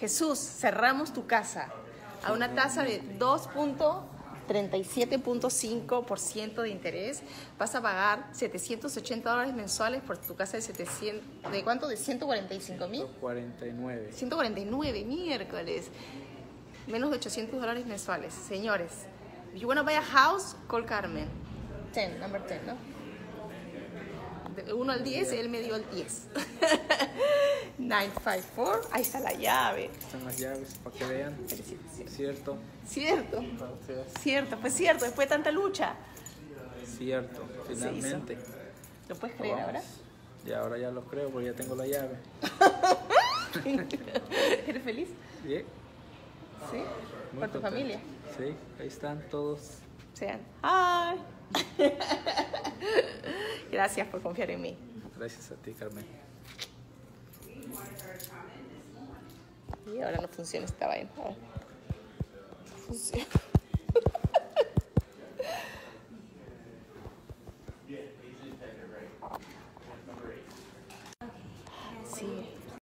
Jesús, cerramos tu casa a una tasa de 2.37.5% de interés. Vas a pagar 780 dólares mensuales por tu casa de 700, ¿de cuánto? ¿De 145 mil? 149. 149, miércoles. Menos de 800 dólares mensuales. Señores, if you want to buy a house, call Carmen. 10, number 10, ¿no? De 1 al 10, él me dio el 10. 954, ahí está la llave. Están las llaves para que vean. Cierto. Cierto, cierto, pues cierto, después de tanta lucha. Cierto, finalmente. ¿Lo puedes creer Vamos. ahora? Y ahora ya lo creo porque ya tengo la llave. ¿Eres feliz? Bien. ¿Sí? muy ¿Por tu familia? Sí, ahí están todos. Sean. ¡Ay! Gracias por confiar en mí. Gracias a ti, Carmen. Y ahora no funciona esta vaina. No funciona. Sí.